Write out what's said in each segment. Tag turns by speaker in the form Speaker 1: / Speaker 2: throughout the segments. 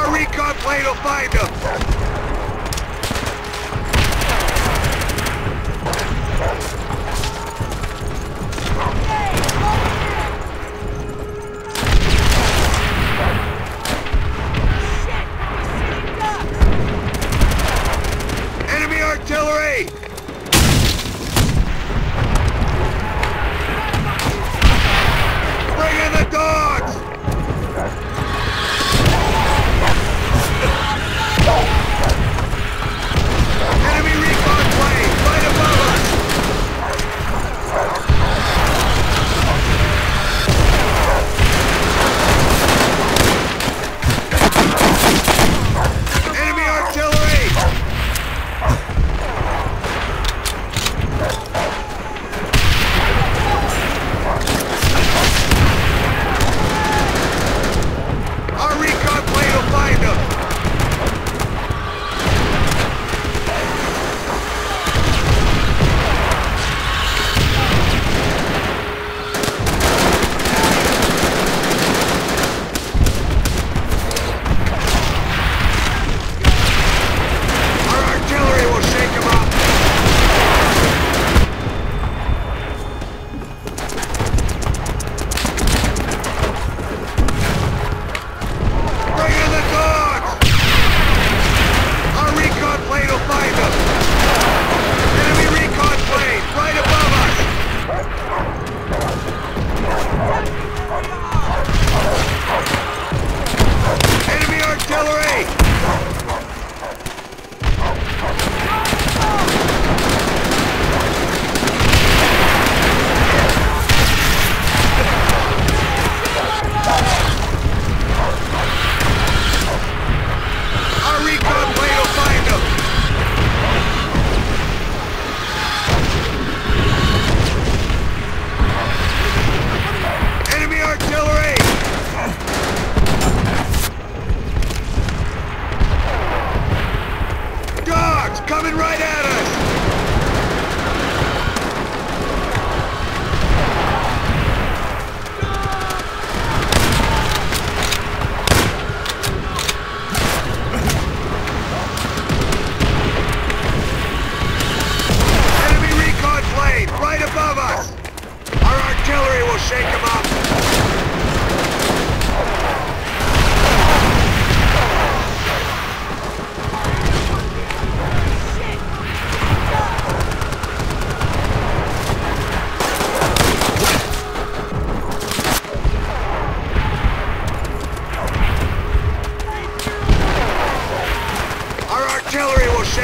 Speaker 1: Our recon plane will find them.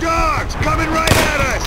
Speaker 1: dogs! Coming right at us!